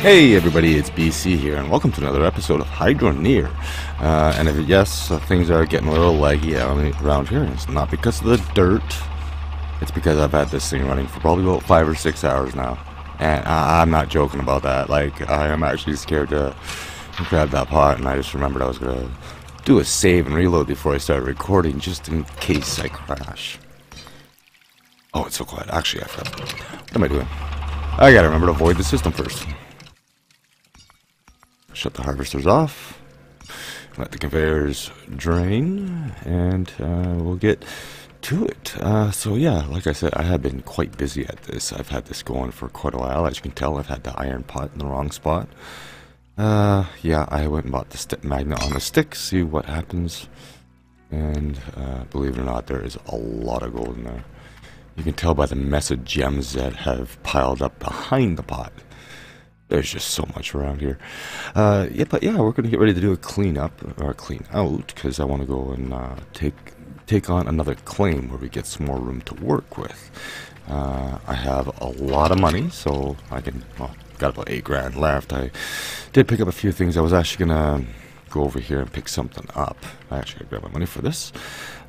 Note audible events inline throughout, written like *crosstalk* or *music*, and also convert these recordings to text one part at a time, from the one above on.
Hey everybody, it's BC here, and welcome to another episode of Hydroneer. Uh, and if, yes, uh, things are getting a little laggy around here, it's not because of the dirt. It's because I've had this thing running for probably about five or six hours now. And I I'm not joking about that. Like, I am actually scared to grab that pot, and I just remembered I was going to do a save and reload before I started recording, just in case I crash. Oh, it's so quiet. Actually, I forgot. What am I doing? I gotta remember to avoid the system first. Shut the harvesters off. Let the conveyors drain, and uh, we'll get to it. Uh, so yeah, like I said, I have been quite busy at this. I've had this going for quite a while. As you can tell, I've had the iron pot in the wrong spot. Uh, yeah, I went and bought the magnet on the stick, see what happens. And uh, believe it or not, there is a lot of gold in there. You can tell by the mess of gems that have piled up behind the pot. There's just so much around here. Uh, yeah, but yeah, we're gonna get ready to do a clean up or clean out because I want to go and uh, take take on another claim where we get some more room to work with. Uh, I have a lot of money, so I can. Well, got about eight grand left. I did pick up a few things. I was actually gonna go over here and pick something up. I actually gotta grab my money for this.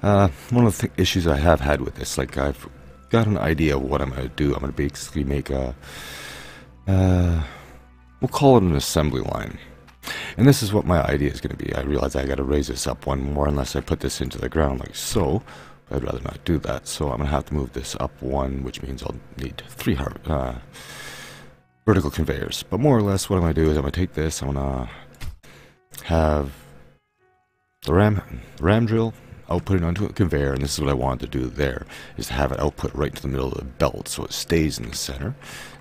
Uh, one of the th issues I have had with this, like I've got an idea of what I'm gonna do. I'm gonna basically make a. We'll call it an assembly line. And this is what my idea is going to be. I realize I got to raise this up one more unless I put this into the ground like so. I'd rather not do that. So I'm going to have to move this up one, which means I'll need three uh, vertical conveyors. But more or less what I'm going to do is I'm going to take this, I'm going to have the ram, ram drill output it onto a conveyor, and this is what I wanted to do there, is to have it output right to the middle of the belt so it stays in the center.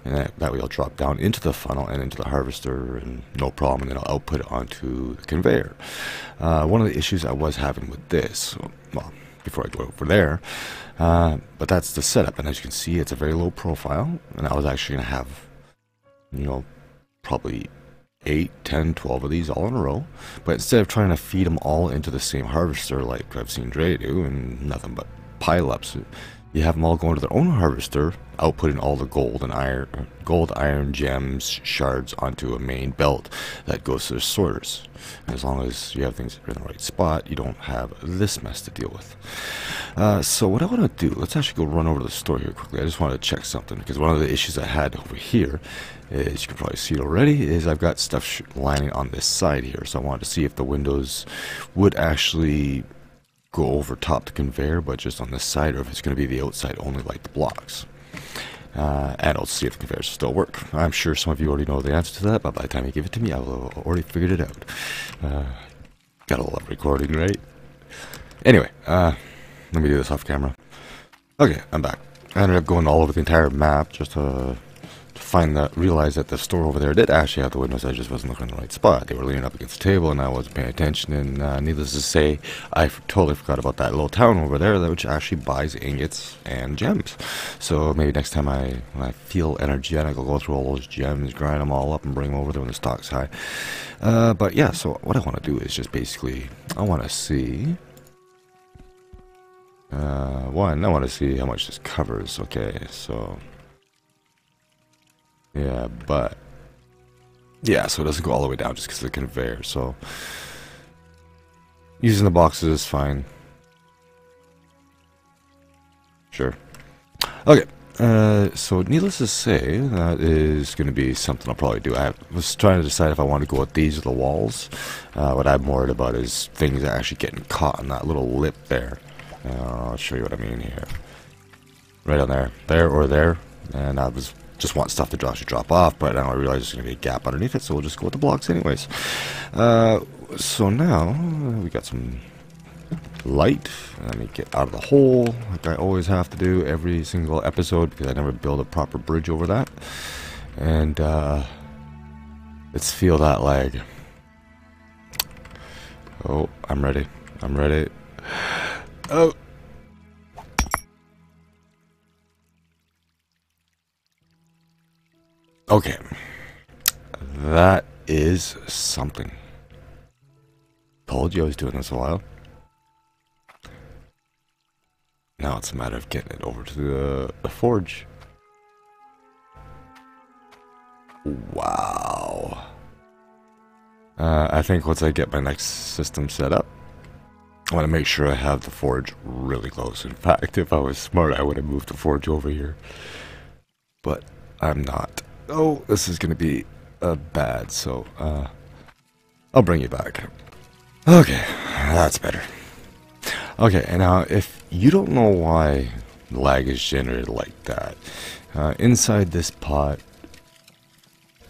And that, that way I'll drop down into the funnel and into the harvester and no problem, and then I'll output it onto the conveyor. Uh, one of the issues I was having with this, well, before I go over there, uh, but that's the setup, and as you can see, it's a very low profile, and I was actually going to have, you know, probably 8, 10, 12 of these all in a row. But instead of trying to feed them all into the same harvester like I've seen Dre do and nothing but pile-ups, you have them all going to their own harvester, outputting all the gold and iron, gold, iron, gems, shards onto a main belt that goes to the sorters. And as long as you have things in the right spot, you don't have this mess to deal with. Uh, so what I want to do, let's actually go run over to the store here quickly. I just want to check something because one of the issues I had over here, is you can probably see it already, is I've got stuff lining on this side here. So I wanted to see if the windows would actually go over top the conveyor, but just on this side, or if it's going to be the outside only like the blocks. Uh, and I'll see if the conveyors still work. I'm sure some of you already know the answer to that, but by the time you give it to me, I will have already figured it out. Uh, gotta love recording, right? Anyway, uh, let me do this off camera. Okay, I'm back. I ended up going all over the entire map just to find that, realize that the store over there did actually have the windows. I just wasn't looking in the right spot. They were leaning up against the table, and I wasn't paying attention. And uh, needless to say, I totally forgot about that little town over there, which actually buys ingots and gems. So maybe next time I, I feel energetic, I'll go through all those gems, grind them all up, and bring them over there when the stock's high. Uh, but yeah, so what I want to do is just basically, I want to see. Uh, one, I want to see how much this covers. Okay, so yeah, but yeah, so it doesn't go all the way down just because of the conveyor. So using the boxes is fine. Sure. Okay. Uh, so needless to say, that is going to be something I'll probably do. I was trying to decide if I want to go with these or the walls. Uh, what I'm worried about is things actually getting caught in that little lip there. Uh, I'll show you what I mean here. Right on there. There or there. And I was just want stuff to drop, drop off, but now I realize there's going to be a gap underneath it, so we'll just go with the blocks anyways. Uh, so now, we got some light. Let me get out of the hole, like I always have to do every single episode, because I never build a proper bridge over that. And, uh, let's feel that lag. Oh, I'm ready. I'm ready. Oh! Okay. That is something. Told you I was doing this a while. Now it's a matter of getting it over to the, the forge. Wow. Uh, I think once I get my next system set up, I want to make sure I have the forge really close. In fact, if I was smart, I would have moved the forge over here. But I'm not. Oh, this is going to be uh, bad, so uh, I'll bring you back. Okay, that's better. Okay, and now if you don't know why lag is generated like that, uh, inside this pot,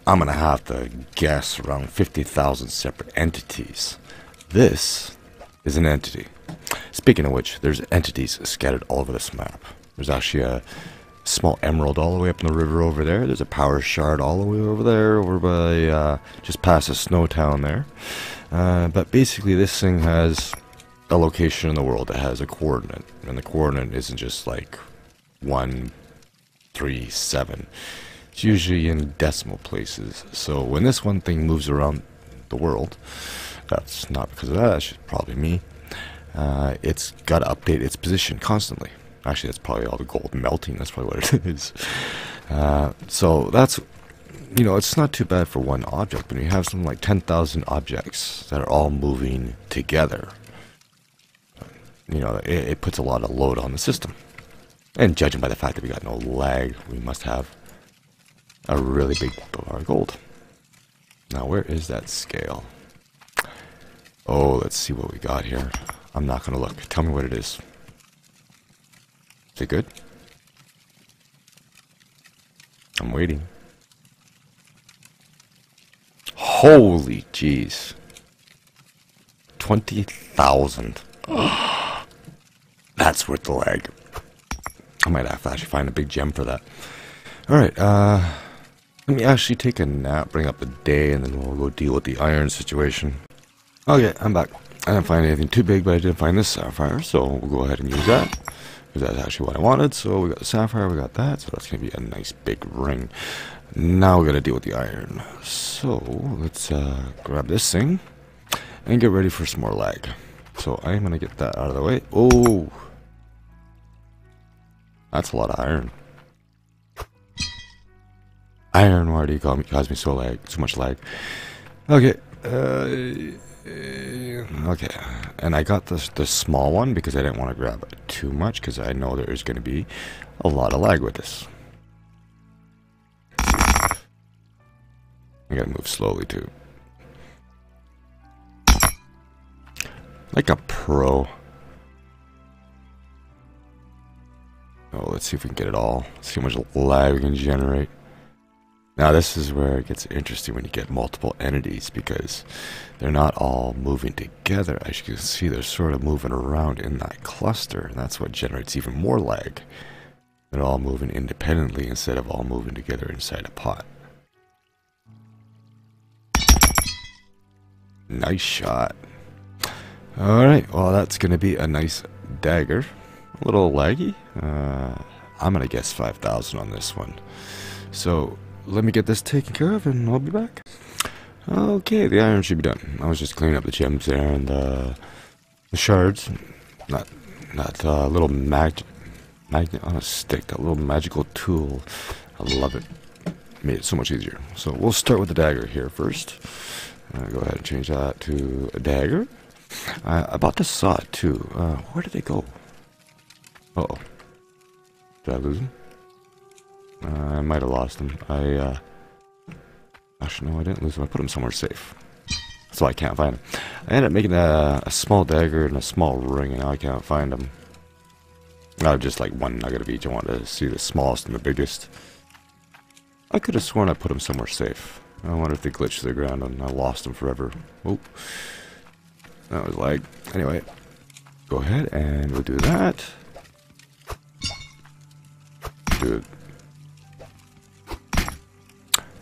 I'm to have to guess around 50,000 separate entities. This is an entity. Speaking of which, there's entities scattered all over this map. There's actually a small emerald all the way up in the river over there. There's a power shard all the way over there, over by uh, just past the snow town there. Uh, but basically, this thing has a location in the world that has a coordinate, and the coordinate isn't just like one, three, seven. It's usually in decimal places. So when this one thing moves around the world, that's not because of that, that's probably me. Uh, it's got to update its position constantly. Actually, that's probably all the gold melting. That's probably what it *laughs* is. Uh, so that's, you know, it's not too bad for one object, but you have something like 10,000 objects that are all moving together. You know, it, it puts a lot of load on the system. And judging by the fact that we got no lag, we must have a really big bar of gold. Now, where is that scale? Oh, let's see what we got here. I'm not going to look. Tell me what it is. Is it good? I'm waiting. Holy jeez. 20,000. *gasps* That's worth the lag. I might have to actually find a big gem for that. Alright, uh... Let me actually take a nap, bring up the day, and then we'll go deal with the iron situation. Okay, I'm back. I didn't find anything too big, but I did find this sapphire, so we'll go ahead and use that. Because that's actually what I wanted. So we got the sapphire, we got that, so that's going to be a nice big ring. Now we got to deal with the iron. So let's uh, grab this thing and get ready for some more lag. So I'm going to get that out of the way. Oh! That's a lot of iron. Iron, why do you call me, cause me so lag, so much lag? Okay, uh, Uh, okay, and I got this the small one because I didn't want to grab too much because I know there's going to be a lot of lag with this. I gotta move slowly too. Like a pro. Oh, let's see if we can get it all. See how much lag we can generate. Now this is where it gets interesting when you get multiple entities because they're not all moving together. As you can see, they're sort of moving around in that cluster, and that's what generates even more lag. They're all moving independently instead of all moving together inside a pot. Nice shot. Alright, well that's going to be a nice dagger. A little laggy. Uh, I'm going to guess 5,000 on this one. So let me get this taken care of and I'll be back. Okay, the iron should be done. I was just cleaning up the gems there and uh, the shards. Not, not uh, little mag magnet on a stick. That little magical tool. I love it. Made it so much easier. So we'll start with the dagger here first. Uh, go ahead and change that to a dagger. Uh, I bought the saw too. Uh, where did they go? Uh oh. Did I lose them? Uh, I might have lost him. I, uh... Actually, no, I didn't lose him. I put him somewhere safe. So I can't find him. I ended up making a, a small dagger and a small ring, and now I can't find him. I have just like one nugget of each. I wanted to see the smallest and the biggest. I could have sworn I put him somewhere safe. I wonder if they glitched to the ground and I lost him forever. Oh. That was like... Anyway. Go ahead and we'll do that. Do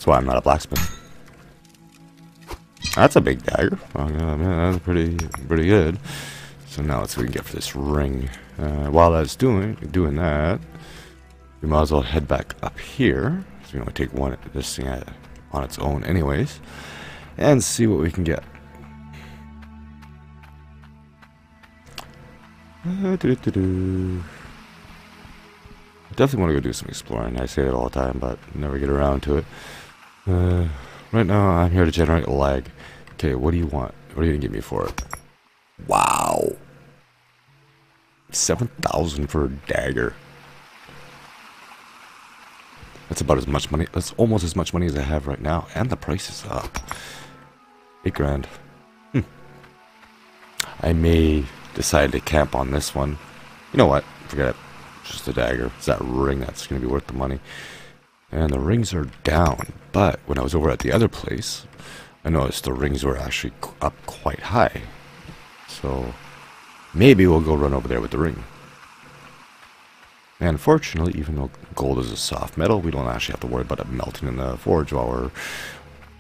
why I'm not a blacksmith. That's a big dagger. Oh, yeah, that's pretty pretty good. So now let's see what we can get for this ring. Uh, while that's doing doing that, we might as well head back up here. So we only take one this thing on its own, anyways, and see what we can get. Uh, -doo -doo Definitely want to go do some exploring. I say that all the time, but never get around to it. Uh, right now, I'm here to generate lag. Okay, what do you want? What are you gonna give me for it? Wow! 7,000 for a dagger. That's about as much money. That's almost as much money as I have right now. And the price is up. Eight grand. Hmm. I may decide to camp on this one. You know what? Forget it. Just a dagger. It's that ring that's going to be worth the money. And the rings are down. But when I was over at the other place, I noticed the rings were actually up quite high. So maybe we'll go run over there with the ring. And fortunately, even though gold is a soft metal, we don't actually have to worry about it melting in the forge while we're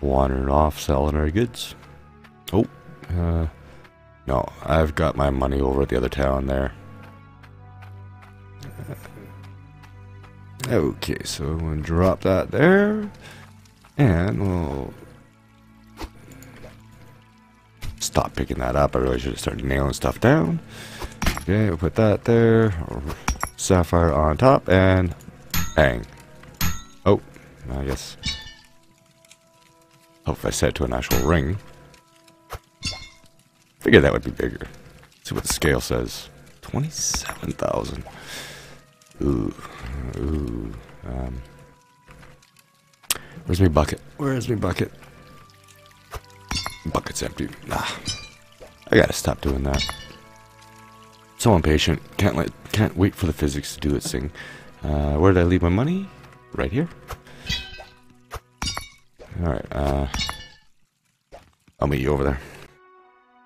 wandering off selling our goods. Oh, uh, no, I've got my money over at the other town there. Okay, so I'm going to drop that there. And we'll stop picking that up. I really should have started nailing stuff down. Okay, we'll put that there sapphire on top, and bang. Oh, I guess. Hope if I set it to an actual ring. Figured that would be bigger. Let's see what the scale says. 27,000. Ooh. Ooh. Um. Where's my bucket? Where's my bucket? Bucket's empty. Nah. I gotta stop doing that. So impatient. Can't let can't wait for the physics to do its thing. Uh, where did I leave my money? Right here. Alright, uh... I'll meet you over there.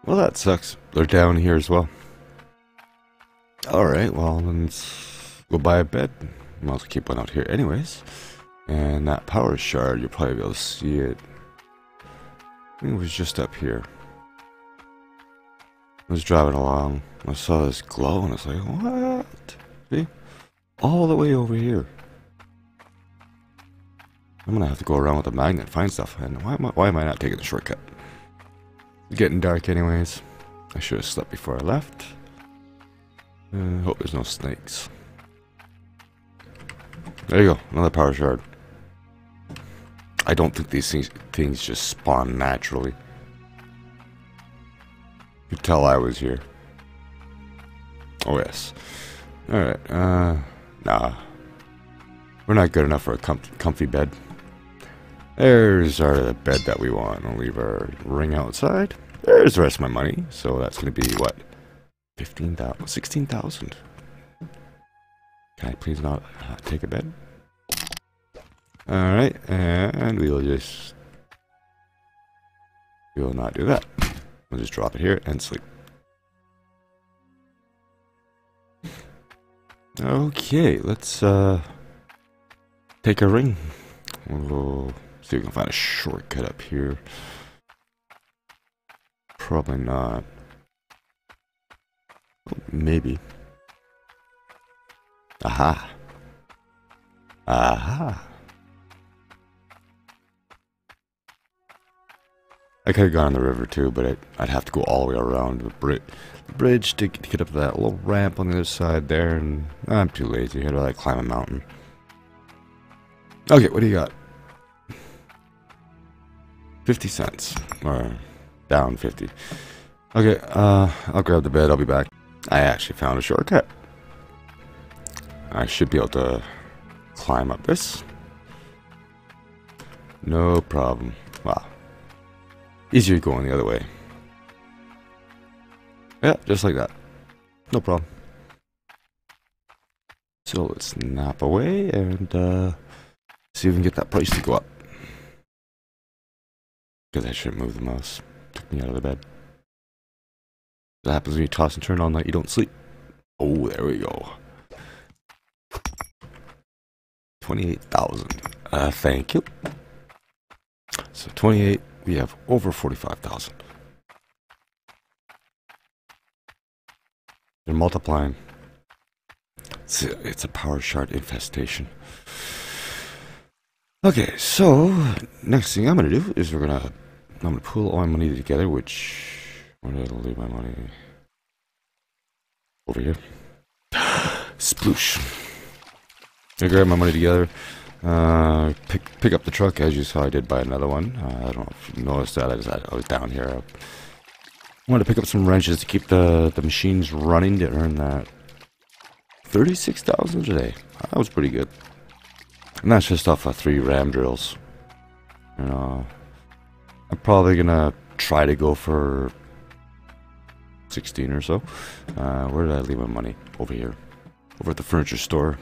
Well, that sucks. They're down here as well. Alright, well, let's go buy a bed. I'll keep one out here anyways. And that power shard, you'll probably be able to see it. I think it was just up here. I was driving along. I saw this glow and I was like, what? See? All the way over here. I'm gonna have to go around with a magnet find stuff. And why am I, why am I not taking the shortcut? It's getting dark anyways. I should have slept before I left. Uh, hope there's no snakes. There you go, another power shard. I don't think these things, things just spawn naturally could tell I was here. Oh, yes. Alright, uh, nah. We're not good enough for a com comfy bed. There's our bed that we want. I'll leave our ring outside. There's the rest of my money. So that's going to be, what? 15,000? 16,000. Can I please not uh, take a bed? Alright, and we will just... We will not do that. We'll just drop it here and sleep. Okay, let's uh, take a ring. We'll see if we can find a shortcut up here. Probably not. Maybe. Aha. Aha. I could have gone on the river too, but I'd, I'd, have to go all the way around the, bri the bridge to, to, get up to that little ramp on the other side there, and I'm too lazy. I'd rather climb a mountain. Okay, what do you got? 50 cents. Or down 50. Okay, uh, I'll grab the bed. I'll be back. I actually found a shortcut. I should be able to climb up this. No problem. Wow. Easier going the other way. Yeah, just like that. No problem. So let's snap away and uh, see if we can get that price to go up. Because I shouldn't move the mouse. Took me out of the bed. That happens when you toss and turn all night, you don't sleep. Oh, there we go. 28,000. Uh, thank you. So 28 we have over 45,000. They're multiplying. It's a, it's a power shard infestation. Okay, so next thing I'm gonna do is we're gonna I'm gonna pull all my money together, which where did I leave my money? Over here. *gasps* Sploosh. I grab my money together. Uh, pick pick up the truck as you saw I did buy another one. Uh, I don't know if you noticed that. I, just, I was down here. I wanted to pick up some wrenches to keep the, the machines running to earn that 36,000 a day. That was pretty good. And that's just off of three ram drills. You know, I'm probably gonna try to go for 16 or so. Uh, where did I leave my money? Over here. Over at the furniture store.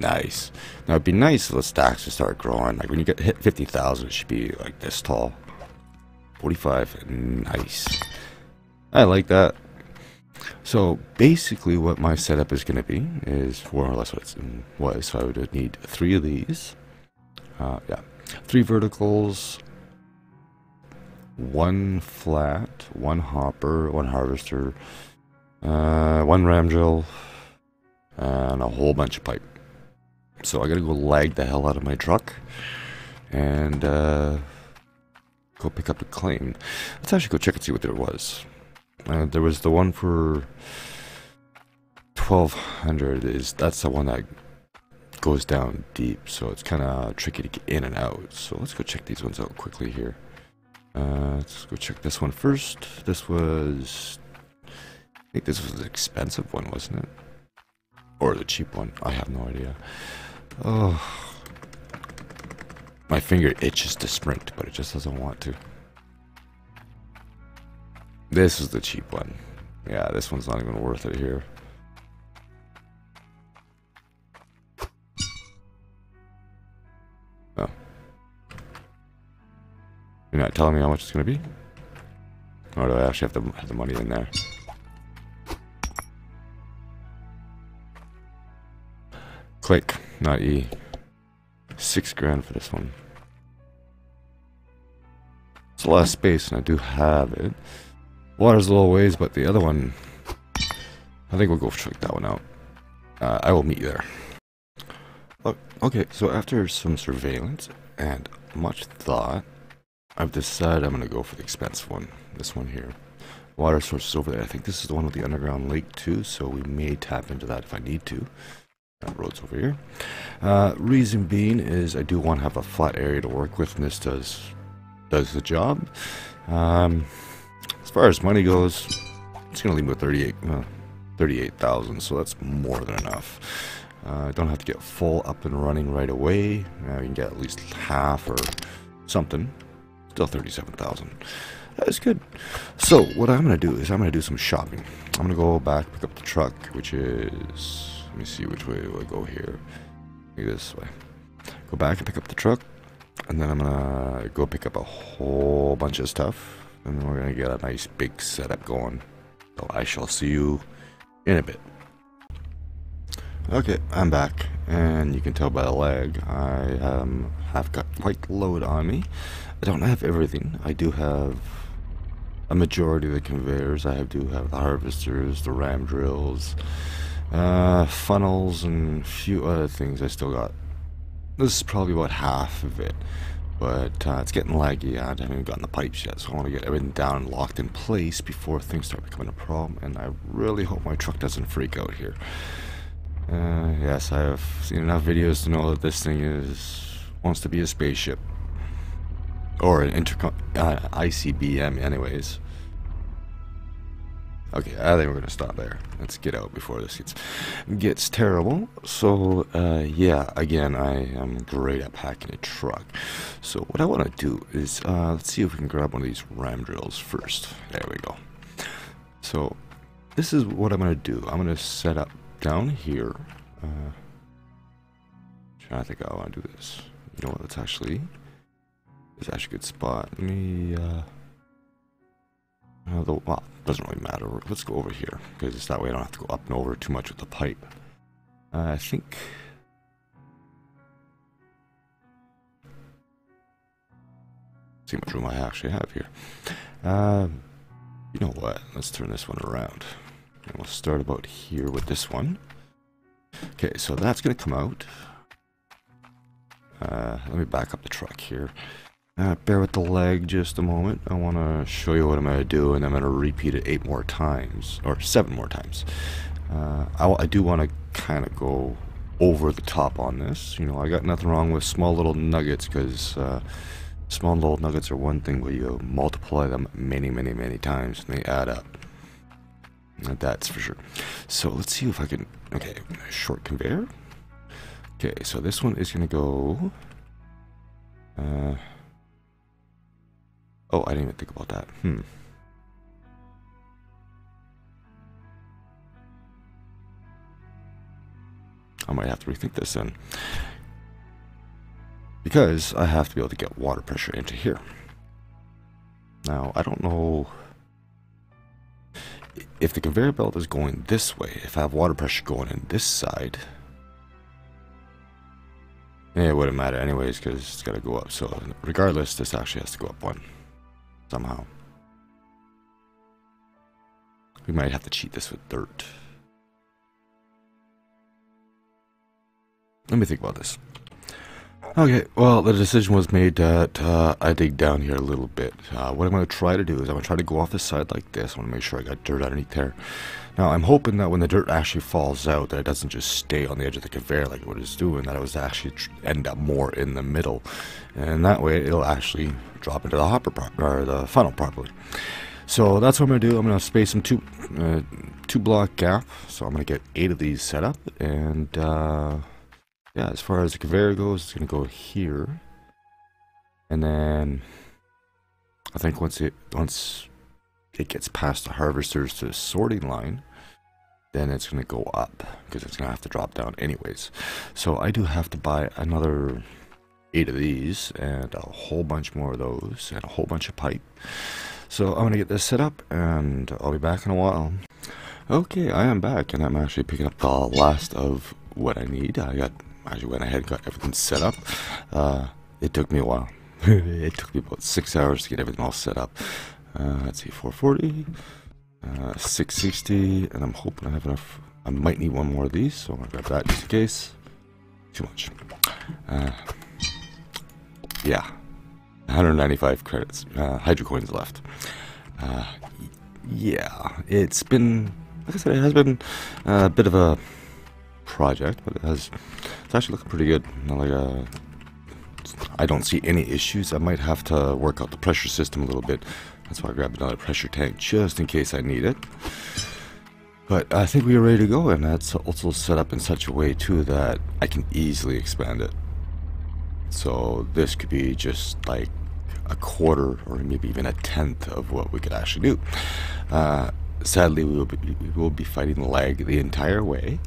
Nice. Now it'd be nice if the stacks would start growing. Like when you get hit 50,000, it should be like this tall. 45. Nice. I like that. So basically what my setup is going to be is more or less what it was. So I would need three of these. Uh, yeah. Three verticals, one flat, one hopper, one harvester, uh, one ram drill, and a whole bunch of pipe. So I gotta go lag the hell out of my truck and uh, go pick up a claim. Let's actually go check and see what there was. Uh, there was the one for 1200 is that's the one that goes down deep so it's kind of tricky to get in and out. So let's go check these ones out quickly here. Uh, let's go check this one first. This was I think this was the expensive one wasn't it? Or the cheap one? I have no idea Oh. My finger itches to sprint, but it just doesn't want to. This is the cheap one. Yeah, this one's not even worth it here. Oh. You're not telling me how much it's going to be? Or do I actually have have the money in there? Click not E. Six grand for this one. It's a lot of space, and I do have it. Water's a little ways, but the other one, I think we'll go check that one out. Uh, I will meet you there. Okay, so after some surveillance and much thought, I've decided I'm going to go for the expensive one. This one here. Water source is over there. I think this is the one with the underground lake too, so we may tap into that if I need to. Road's over here. Uh, reason being is I do want to have a flat area to work with, and this does does the job. Um, as far as money goes, it's going to leave me with 38, uh, 38,000, so that's more than enough. Uh, I don't have to get full up and running right away. Uh, you can get at least half or something. Still 37,000. That is good. So what I'm going to do is I'm going to do some shopping. I'm going to go back, pick up the truck, which is let me see which way do I go here. Maybe this way. Go back and pick up the truck. And then I'm gonna go pick up a whole bunch of stuff. And then we're gonna get a nice big setup going. So I shall see you in a bit. Okay, I'm back. And you can tell by the lag, I um, have got quite a load on me. I don't have everything. I do have a majority of the conveyors. I do have the harvesters, the ram drills, uh, funnels and a few other things I still got. This is probably about half of it. But uh, it's getting laggy. I haven't even gotten the pipes yet, so I want to get everything down and locked in place before things start becoming a problem. And I really hope my truck doesn't freak out here. Uh, yes, I have seen enough videos to know that this thing is wants to be a spaceship. Or an intercom uh, ICBM anyways. Okay, I think we're gonna stop there. Let's get out before this gets gets terrible. So, uh, yeah, again, I am great at packing a truck. So what I want to do is, uh, let's see if we can grab one of these ram drills first. There we go. So, this is what I'm gonna do. I'm gonna set up down here. Uh, trying to think I want to do this. You know what? Let's actually. It's actually a good spot. Let me. Uh, uh, well, doesn't really matter. Let's go over here, because it's that way I don't have to go up and over too much with the pipe. Uh, I think... see how much room I actually have here. Uh, you know what? Let's turn this one around. And we'll start about here with this one. Okay, so that's going to come out. Uh, let me back up the truck here. Uh, bear with the leg just a moment. I want to show you what I'm going to do, and I'm going to repeat it eight more times, or seven more times. Uh, I, I do want to kind of go over the top on this. You know, I got nothing wrong with small little nuggets because uh, small little nuggets are one thing, but you multiply them many, many, many times and they add up. That's for sure. So let's see if I can. Okay, short conveyor. Okay, so this one is going to go. Uh, oh, I didn't even think about that. Hmm. I might have to rethink this then. Because I have to be able to get water pressure into here. Now, I don't know if the conveyor belt is going this way, if I have water pressure going in this side, it wouldn't matter anyways because it's got to go up. So regardless, this actually has to go up one somehow. We might have to cheat this with dirt. Let me think about this. Okay, well, the decision was made that uh, I dig down here a little bit. Uh, what I'm going to try to do is I'm going to try to go off the side like this. I want to make sure I got dirt underneath there. Now, I'm hoping that when the dirt actually falls out, that it doesn't just stay on the edge of the conveyor like what it's doing, that it was actually end up more in the middle. And that way, it'll actually drop into the hopper or the funnel properly. So that's what I'm going to do. I'm going to space them two, uh, two block gap. So I'm going to get eight of these set up and... Yeah, as far as the conveyor goes, it's going to go here. And then I think once it once it gets past the harvesters to the sorting line, then it's going to go up because it's going to have to drop down anyways. So I do have to buy another eight of these and a whole bunch more of those and a whole bunch of pipe. So I'm going to get this set up and I'll be back in a while. Okay, I am back and I'm actually picking up the last of what I need. I got I went ahead and got everything set up. Uh, it took me a while. *laughs* it took me about six hours to get everything all set up. Uh, let's see, 440, uh, 660, and I'm hoping I have enough. I might need one more of these, so I'm gonna grab that just in case. Too much. Uh, yeah, 195 credits, uh, hydro coins left. Uh, yeah, it's been, like I said, it has been a bit of a project, but it has it's actually looking pretty good. like uh, I don't see any issues. I might have to work out the pressure system a little bit. That's why I grabbed another pressure tank just in case I need it. But I think we are ready to go, and that's also set up in such a way too that I can easily expand it. So this could be just like a quarter or maybe even a tenth of what we could actually do. Uh, sadly, we will be, we will be fighting the lag the entire way,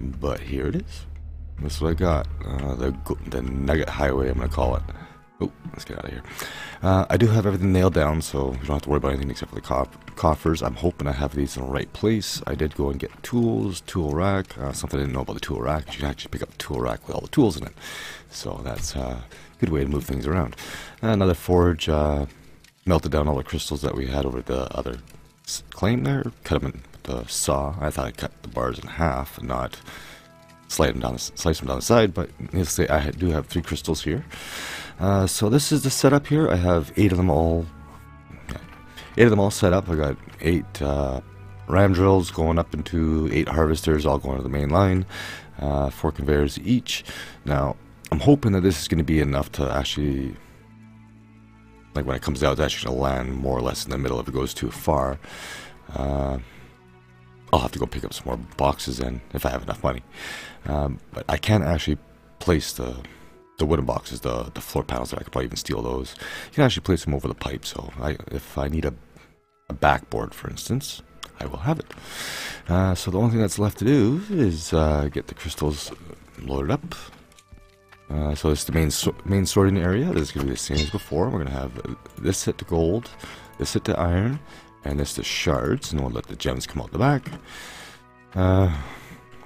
but here it is. That's what I got. Uh, the, the Nugget Highway, I'm going to call it. Oh, let's get out of here. Uh, I do have everything nailed down, so you don't have to worry about anything except for the co coffers. I'm hoping I have these in the right place. I did go and get tools, tool rack. Uh, something I didn't know about the tool rack. You can actually pick up a tool rack with all the tools in it. So that's uh, a good way to move things around. Another forge. Uh, melted down all the crystals that we had over the other claim there. Cut them in the saw. I thought I cut the bars in half, and not slice them down, the, slice them down the side, but I do have three crystals here. Uh, so this is the setup here. I have eight of them all, eight of them all set up. I got eight uh, ram drills going up into eight harvesters, all going to the main line, uh, four conveyors each. Now, I'm hoping that this is going to be enough to actually, like when it comes out, it's actually going to land more or less in the middle if it goes too far. Uh, I'll have to go pick up some more boxes in if I have enough money. Um, but I can't actually place the the wooden boxes, the the floor panels. There. I could probably even steal those. You can actually place them over the pipe. So I, if I need a a backboard, for instance, I will have it. Uh, so the only thing that's left to do is uh, get the crystals loaded up. Uh, so this is the main so main sorting area. This is going to be the same as before. We're going to have this set to gold, this set to iron, and this the shards. And we'll let the gems come out the back. Uh,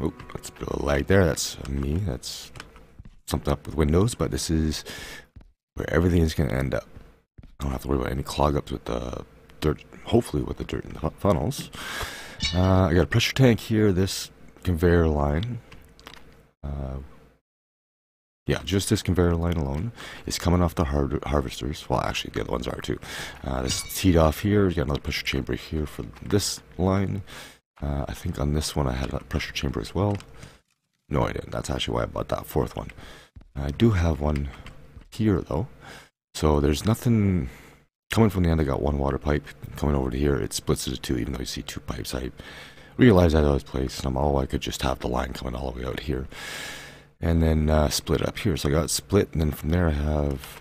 Oh, that's a bit of lag there. That's me. That's something up with Windows, but this is where everything is going to end up. I don't have to worry about any clog ups with the dirt, hopefully with the dirt in the funnels. Uh, I got a pressure tank here, this conveyor line. Uh, yeah, just this conveyor line alone is coming off the har harvesters. Well, actually, the other ones are too. Uh, this is teed off here. You got another pressure chamber here for this line. Uh, I think on this one I had a pressure chamber as well. No, I didn't. That's actually why I bought that fourth one. I do have one here, though. So there's nothing coming from the end. I got one water pipe. Coming over to here, it splits into two, even though you see two pipes. I realized I was placed, oh, I could just have the line coming all the way out here. And then uh, split up here. So I got split, and then from there I have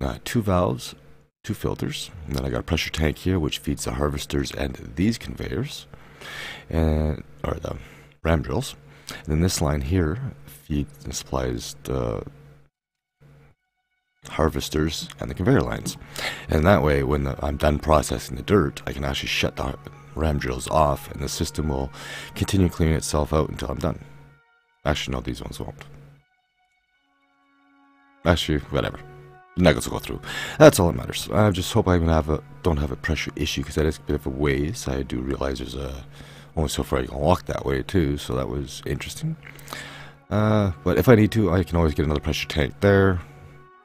uh, two valves, two filters, and then I got a pressure tank here, which feeds the harvesters and these conveyors, and or the ram drills. And then this line here feeds and supplies the harvesters and the conveyor lines. And that way, when the, I'm done processing the dirt, I can actually shut the ram drills off, and the system will continue cleaning itself out until I'm done. Actually, no, these ones won't. Actually, whatever. Will go through. That's all that matters. I just hope I have a, don't have a pressure issue because that is a bit of a ways. I do realize there's a only so far you can walk that way too, so that was interesting. Uh, but if I need to, I can always get another pressure tank there.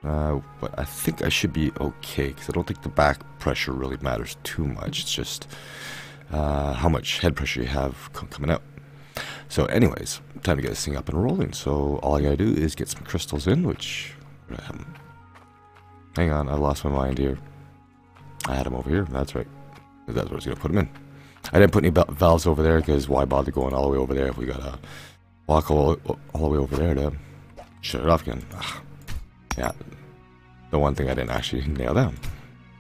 Uh, but I think I should be okay because I don't think the back pressure really matters too much. It's just uh, how much head pressure you have coming out. So, anyways, time to get this thing up and rolling. So all I gotta do is get some crystals in, which um, hang on, I lost my mind here. I had them over here. That's right. That's where I was gonna put them in. I didn't put any valves over there because why bother going all the way over there if we gotta walk all, all the way over there to shut it off again. Ugh. Yeah, the one thing I didn't actually *laughs* nail down.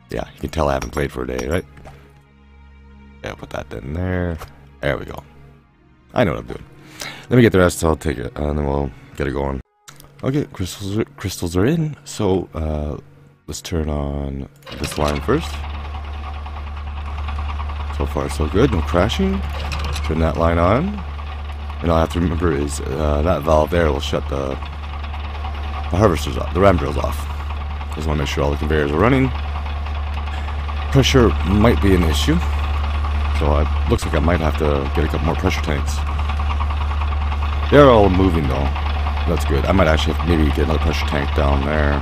Yeah, you can tell I haven't played for a day, right? Yeah, put that in there. There we go. I know what I'm doing. Let me get the rest, I'll take it, and then we'll get it going. Okay, crystals are, crystals are in, so uh, let's turn on this line first. So far, so good. No crashing. Turn that line on. And all I have to remember is uh, that valve there will shut the, the harvesters off, the ram drills off. Just want to make sure all the conveyors are running. Pressure might be an issue. So it looks like I might have to get a couple more pressure tanks. They're all moving though. That's good. I might actually maybe get another pressure tank down there.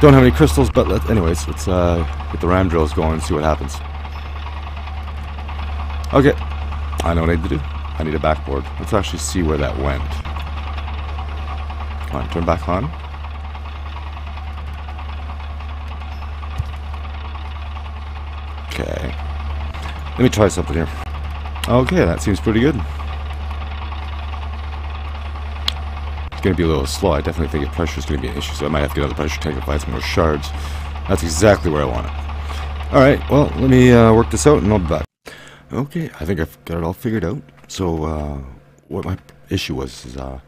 Don't have any crystals, but let, anyways, let's uh, get the ram drills going and see what happens. Okay, I know what I need to do. I need a backboard. Let's actually see where that went. Come on, turn back on. Okay. Let me try something here. Okay, that seems pretty good. It's going to be a little slow. I definitely think the pressure is going to be an issue, so I might have to get another pressure tank and find some more shards. That's exactly where I want it. Alright, well, let me uh, work this out and I'll be back. Okay, I think I've got it all figured out. So, uh, what my issue was is, uh,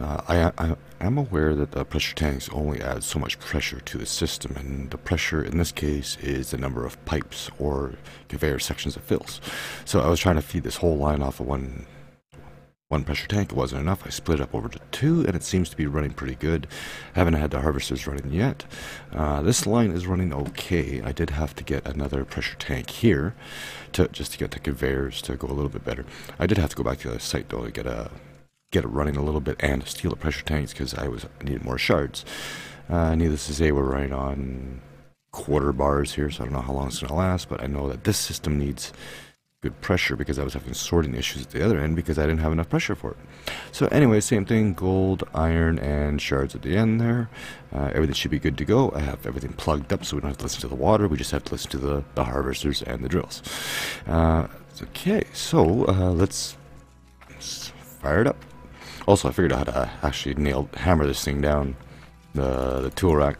uh, I, I am aware that the pressure tanks only add so much pressure to the system, and the pressure in this case is the number of pipes or conveyor sections it fills. So I was trying to feed this whole line off of one one pressure tank. It wasn't enough. I split it up over to two, and it seems to be running pretty good. I haven't had the harvesters running yet. Uh, this line is running okay. I did have to get another pressure tank here to just to get the conveyors to go a little bit better. I did have to go back to the site though to get a get it running a little bit and steal the pressure tanks because I was needed more shards. Uh, needless to say, we're running on quarter bars here, so I don't know how long it's going to last, but I know that this system needs good pressure because I was having sorting issues at the other end because I didn't have enough pressure for it. So anyway, same thing, gold, iron, and shards at the end there. Uh, everything should be good to go. I have everything plugged up so we don't have to listen to the water. We just have to listen to the, the harvesters and the drills. Uh, okay, so uh, let's, let's fire it up. Also, I figured out how to actually nail hammer this thing down, the, the tool rack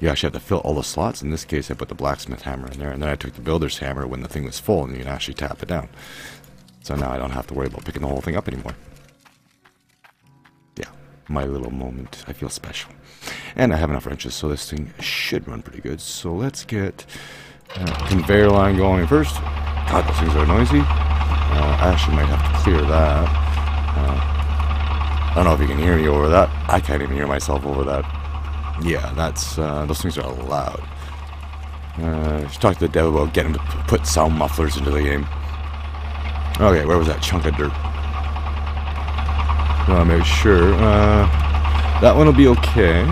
you actually have to fill all the slots. In this case, I put the blacksmith hammer in there, and then I took the builder's hammer when the thing was full, and you can actually tap it down. So now I don't have to worry about picking the whole thing up anymore. Yeah, my little moment. I feel special. And I have enough wrenches, so this thing should run pretty good. So let's get uh, conveyor line going first. God, those things are noisy. Uh, I actually might have to clear that. Uh, don't know if you can hear me over that. I can't even hear myself over that. Yeah, that's uh, those things are loud. Uh, just talk to the devil about getting to put sound mufflers into the game. Okay, where was that chunk of dirt? I to sure. Uh, that one will be okay.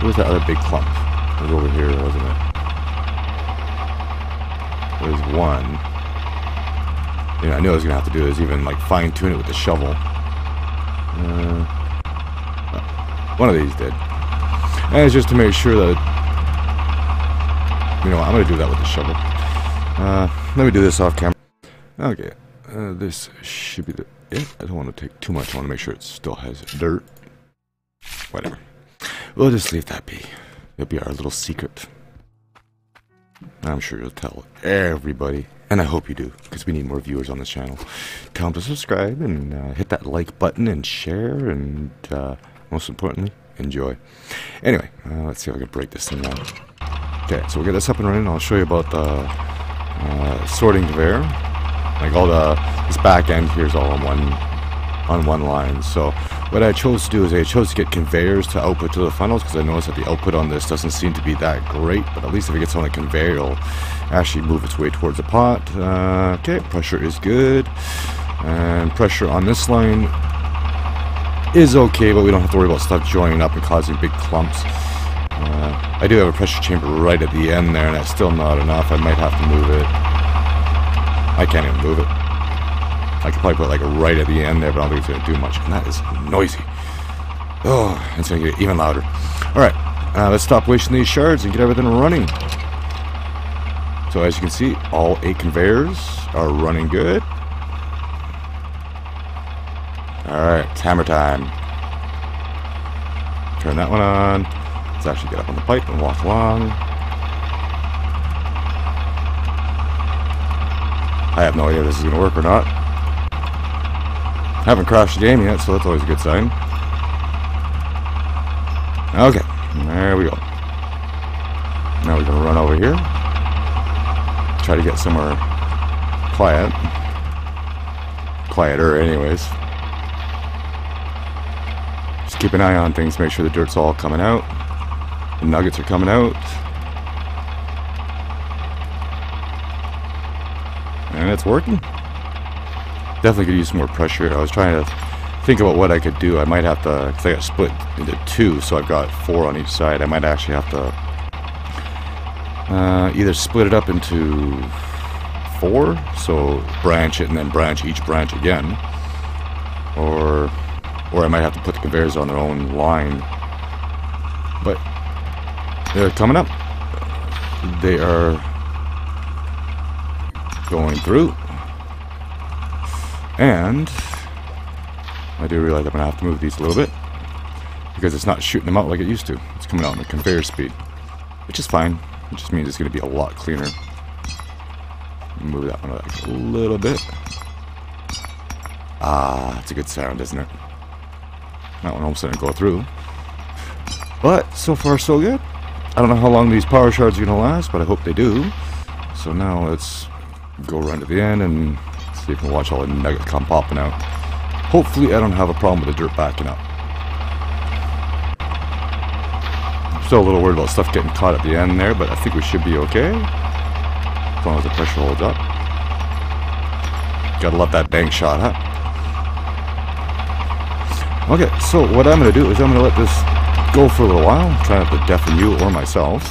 Where's that other big clump? It was over here, wasn't it? There's one. you know, I knew I was gonna have to do is even like fine tune it with the shovel. Uh, one of these did, and it's just to make sure that you know I'm gonna do that with the shovel. Uh, let me do this off camera. Okay, uh, this should be the it. I don't want to take too much. I want to make sure it still has dirt. Whatever. We'll just leave that be. It'll be our little secret. I'm sure you'll tell everybody, and I hope you do, because we need more viewers on this channel. Tell them to subscribe and uh, hit that like button and share, and uh, most importantly, enjoy. Anyway, uh, let's see if I can break this thing down. Okay, so we'll get this up and running. I'll show you about the uh, sorting conveyor. Like all the this back end here is all on one on one line. So what I chose to do is I chose to get conveyors to output to the funnels because I noticed that the output on this doesn't seem to be that great. But at least if it gets on a conveyor, it'll actually move its way towards the pot. Uh, okay, pressure is good, and pressure on this line is okay, but we don't have to worry about stuff joining up and causing big clumps. Uh, I do have a pressure chamber right at the end there, and that's still not enough. I might have to move it. I can't even move it. I could probably put like right at the end there, but I don't think it's going to do much. And that is noisy. Oh, it's going to get even louder. Alright, uh, let's stop wasting these shards and get everything running. So as you can see, all eight conveyors are running good. Alright, it's hammer time. Turn that one on. Let's actually get up on the pipe and walk along. I have no idea if this is going to work or not. Haven't crashed the game yet, so that's always a good sign. Okay, there we go. Now we're going to run over here. Try to get somewhere quiet. Quieter, anyways. Just keep an eye on things, make sure the dirt's all coming out. The nuggets are coming out. And it's working. Definitely could use some more pressure. I was trying to think about what I could do. I might have to, because I got split into two, so I've got four on each side. I might actually have to uh, either split it up into four, so branch it and then branch each branch again, or or I might have to put the conveyors on their own line. But they're coming up. They are going through. And I do realize I'm going to have to move these a little bit because it's not shooting them out like it used to. It's coming out in a conveyor speed, which is fine. It just means it's going to be a lot cleaner. Move that one a little bit. Ah, it's a good sound, isn't it? That one almost didn't go through. But so far so good. I don't know how long these power shards are going to last, but I hope they do. So now let's go around to the end and if we can watch all the nuggets come popping out. Hopefully I don't have a problem with the dirt backing up. Still a little worried about stuff getting caught at the end there, but I think we should be okay. As long as the pressure holds up. Gotta love that bank shot, huh? Okay, so what I'm gonna do is I'm gonna let this go for a little while, try not to deafen you or myself.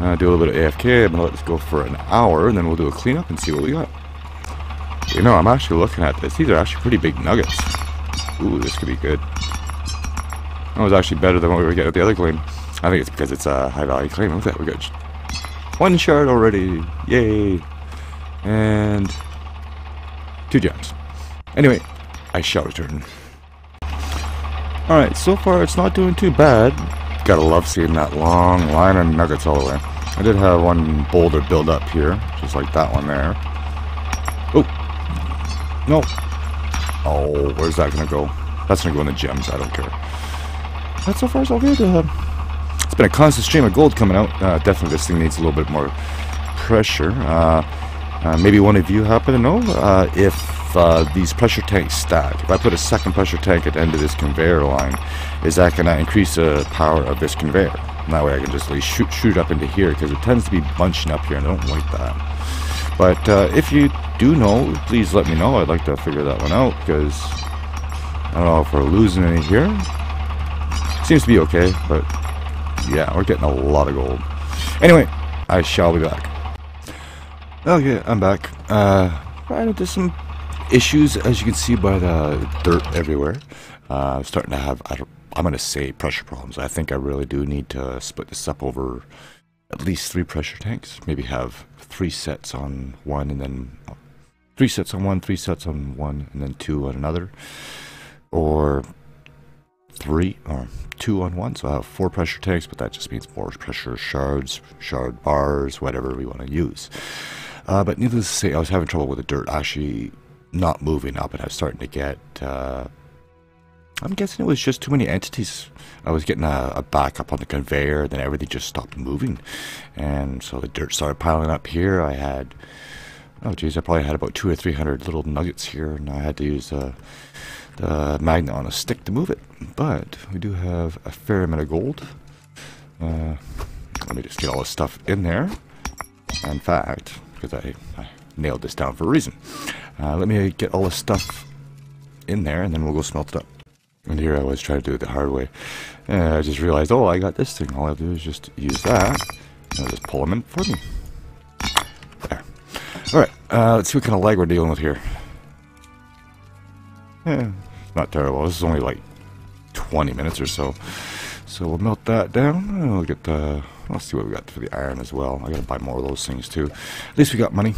Uh, do a little bit of AFK, I'm gonna let this go for an hour, and then we'll do a cleanup and see what we got. You know, I'm actually looking at this. These are actually pretty big nuggets. Ooh, this could be good. Oh, that was actually better than what we were getting at the other claim. I think it's because it's a high value claim. Look at that, we got one shard already. Yay. And two gems. Anyway, I shall return. Alright, so far it's not doing too bad. Gotta love seeing that long line of nuggets all the way. I did have one boulder build up here, just like that one there. Oh! No! Oh, where's that gonna go? That's gonna go in the gems, I don't care. But so far so good. Uh, it's been a constant stream of gold coming out. Uh, definitely this thing needs a little bit more pressure. Uh, uh, maybe one of you happen to know uh, if uh, these pressure tanks stack. If I put a second pressure tank at the end of this conveyor line, is that going to increase the power of this conveyor? And that way I can just like, shoot shoot up into here because it tends to be bunching up here and I don't like that. But uh, if you do know, please let me know. I'd like to figure that one out because I don't know if we're losing any here. Seems to be okay, but yeah, we're getting a lot of gold. Anyway, I shall be back. Okay, I'm back. Uh, ran into some issues, as you can see by the dirt everywhere. Uh, I'm starting to have, I am going to say pressure problems. I think I really do need to split this up over at least three pressure tanks. Maybe have three sets on one and then three sets on one, three sets on one, and then two on another. Or three or two on one. So I have four pressure tanks, but that just means more pressure shards, shard bars, whatever we want to use. Uh, but needless to say, I was having trouble with the dirt actually not moving up, and I was starting to get. Uh, I'm guessing it was just too many entities. I was getting a, a backup on the conveyor, then everything just stopped moving, and so the dirt started piling up here. I had, oh geez, I probably had about two or three hundred little nuggets here, and I had to use uh, the magnet on a stick to move it. But we do have a fair amount of gold. Uh, let me just get all this stuff in there. In fact, because I, I nailed this down for a reason. Uh, let me get all this stuff in there, and then we'll go smelt it up. And here I was trying to do it the hard way. And I just realized, oh, I got this thing. All I have to do is just use that. And I'll just pull them in for me. There. Alright, uh, let's see what kind of lag we're dealing with here. Yeah, not terrible. This is only like 20 minutes or so. So we'll melt that down. We'll get the. Let's see what we got for the iron as well. I gotta buy more of those things too. At least we got money.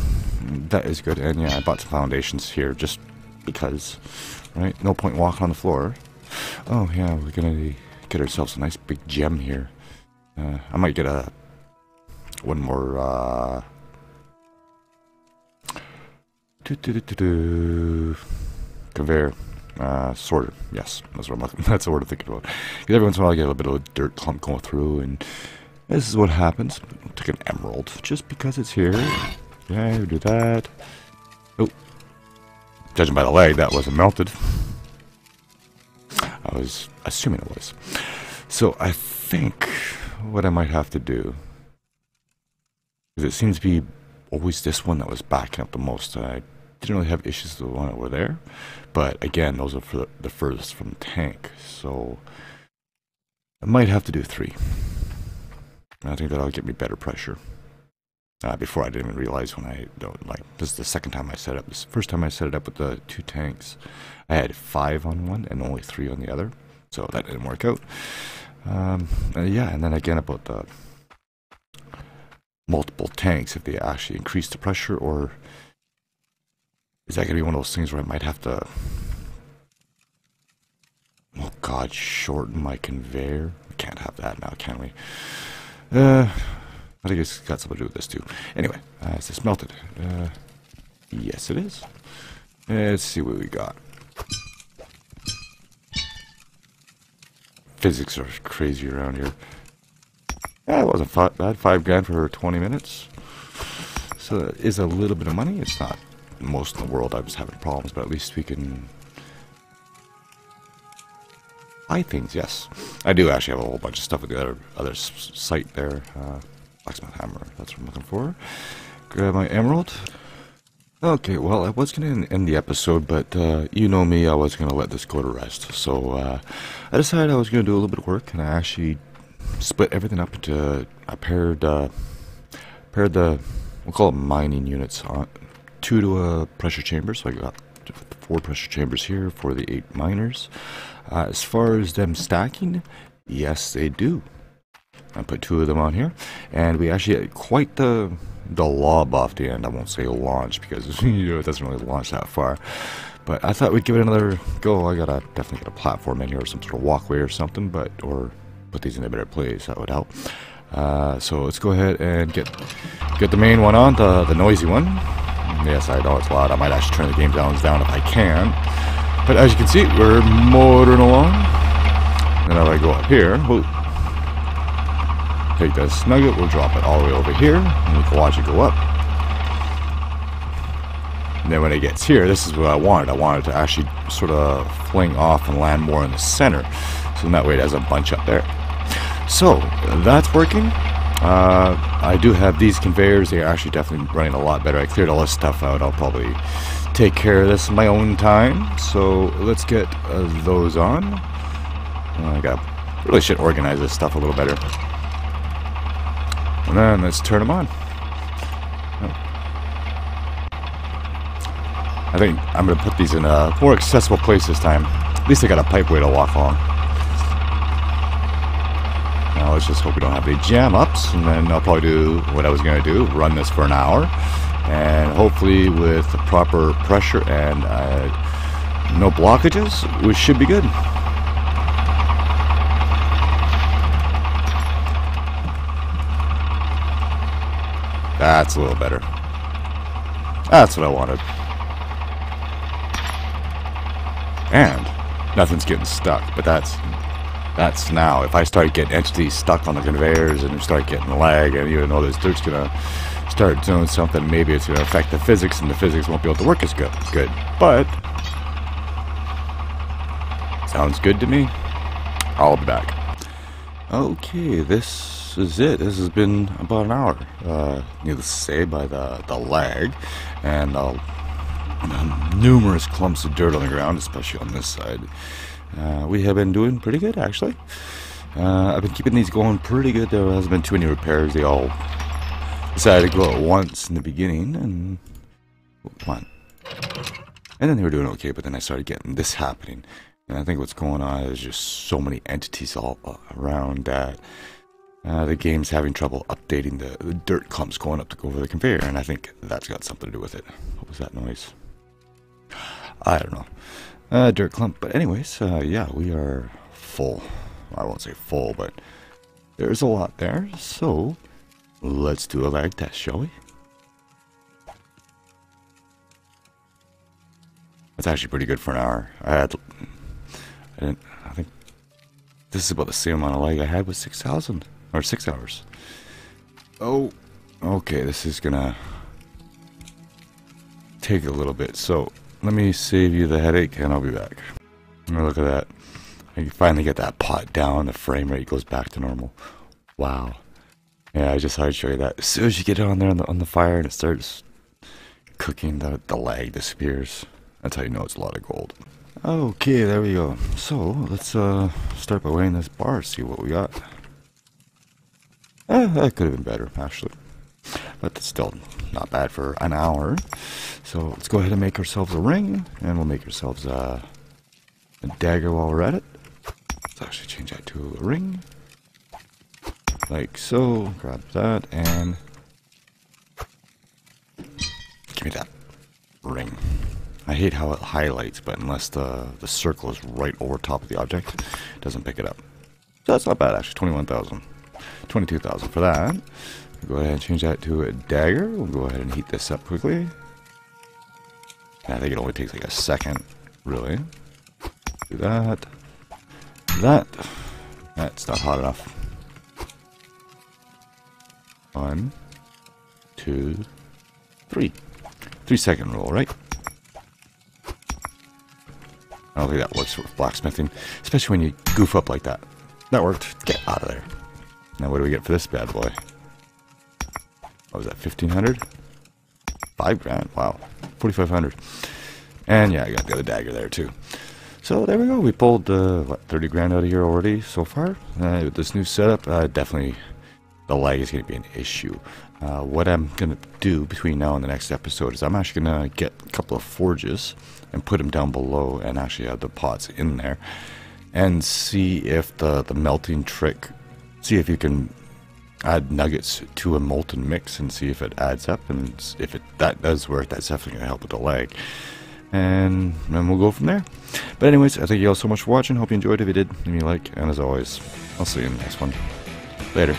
That is good. And yeah, I bought some foundations here just because. Right? No point walking on the floor. Oh yeah, we're gonna get ourselves a nice big gem here. Uh, I might get a one more. Uh, doo -doo -doo conveyor uh, sorter. Yes, that's what I'm. *laughs* That's what I'm thinking about. Because every once in a while, I get a little bit of a dirt clump going through, and this is what happens. I'll take an emerald just because it's here. Yeah, we do that. Oh, judging by the lag, that wasn't melted. I was assuming it was. So I think what I might have to do, because it seems to be always this one that was backing up the most. I didn't really have issues with the one over there. But again, those are for the furthest from the tank. So I might have to do three. I think that'll get me better pressure. Uh, before I didn't even realize when I don't like this is the second time I set up this first time I set it up with the two tanks I had five on one and only three on the other so that didn't work out um, and yeah and then again about the multiple tanks if they actually increase the pressure or is that to be one of those things where I might have to... Oh god, shorten my conveyor? We can't have that now, can we? Uh, I think it's got something to do with this too. Anyway, uh, is this melted? Uh, yes it is. Let's see what we got. Physics are crazy around here. It wasn't bad. Five grand for 20 minutes. So it is a little bit of money. It's not most in the world I was having problems, but at least we can buy things, yes. I do actually have a whole bunch of stuff at the other, other site there. Uh, blacksmith hammer, that's what I'm looking for. Grab my emerald. Okay, well, I was going to end the episode, but uh, you know me, I was going to let this go to rest. So uh, I decided I was going to do a little bit of work, and I actually split everything up into, I paired, uh, paired the, we'll call it mining units on, two to a pressure chamber, so I got four pressure chambers here for the eight miners. Uh, as far as them stacking, yes, they do. I put two of them on here, and we actually had quite the the lob off the end. I won't say launch because *laughs* you know it doesn't really launch that far. But I thought we'd give it another go. I gotta definitely get a platform in here or some sort of walkway or something, but or put these in a better place. That would help. Uh, so let's go ahead and get get the main one on, the the noisy one. Yes, I know it's loud. I might actually turn the game sounds down if I can. But as you can see, we're motoring along. And if I go up here, take this nugget, we'll drop it all the way over here, and we can watch it go up. And then when it gets here, this is what I wanted. I wanted to actually sort of fling off and land more in the center. So in that way it has a bunch up there. So, that's working. Uh, I do have these conveyors. They are actually definitely running a lot better. I cleared all this stuff out. I'll probably take care of this in my own time. So let's get uh, those on. Uh, I got really should organize this stuff a little better. And then let's turn them on. I think I'm going to put these in a more accessible place this time. At least I got a pipeway to walk along. Now let's just hope we don't have any jam ups, and then I'll probably do what I was going to do run this for an hour, and hopefully, with the proper pressure and uh, no blockages, we should be good. That's a little better. That's what I wanted. And nothing's getting stuck, but that's that's now. If I start getting entities stuck on the conveyors and start getting lag, and you know this dirt's gonna start doing something, maybe it's gonna affect the physics, and the physics won't be able to work as good. Good, but sounds good to me. I'll be back. Okay, this is it. This has been about an hour. Uh, needless to say, by the the lag and the numerous clumps of dirt on the ground, especially on this side. Uh, we have been doing pretty good, actually. Uh, I've been keeping these going pretty good. There hasn't been too many repairs. They all decided to go at once in the beginning, and oh, come on. And then they were doing okay, but then I started getting this happening. And I think what's going on is just so many entities all around that uh, the game's having trouble updating the, the, dirt clumps going up to go over the conveyor, and I think that's got something to do with it. What was that noise? I don't know. Uh, dirt clump. But anyways, uh, yeah, we are full. I won't say full, but there's a lot there. So let's do a lag test, shall we? That's actually pretty good for an hour. I had, I didn't, I think this is about the same amount of lag I had with 6,000 or six hours. Oh, okay. This is gonna take a little bit. So let me save you the headache and I'll be back. Look at that. I finally get that pot down. The frame rate goes back to normal. Wow. Yeah, I just thought I'd show you that. As soon as you get it on there on the, on the fire and it starts cooking, the, the lag disappears. That's how you know it's a lot of gold. Okay, there we go. So, let's uh, start by weighing this bar, see what we got. Eh, that could have been better, actually. But still not bad for an hour. So let's go ahead and make ourselves a ring, and we'll make ourselves a, a dagger while we're at it. Let's actually change that to a ring. Like so. Grab that, and give me that ring. I hate how it highlights, but unless the, the circle is right over top of the object, it doesn't pick it up. So that's not bad, actually. 21,000. 22,000 for that. Go ahead and change that to a dagger. We'll go ahead and heat this up quickly. I think it only takes like a second, really. Do that. That. That's not hot enough. One, two, three. Three second rule, right? I don't think that works with blacksmithing, especially when you goof up like that. That worked. Get out of there. Now what do we get for this bad boy? What was that, 1500 Five grand, wow. 4500 And yeah, I got the other dagger there too. So there we go. We pulled, uh, what, 30 grand out of here already so far. Uh, with this new setup, uh, definitely the lag is going to be an issue. Uh, what I'm going to do between now and the next episode is I'm actually going to get a couple of forges and put them down below and actually have the pots in there and see if the, the melting trick see if you can add nuggets to a molten mix and see if it adds up and if it that does work that's definitely going to help with the lag. And then we'll go from there. But anyways i thank you all so much for watching. Hope you enjoyed. If you did leave me a like and as always i'll see you in the next one. Later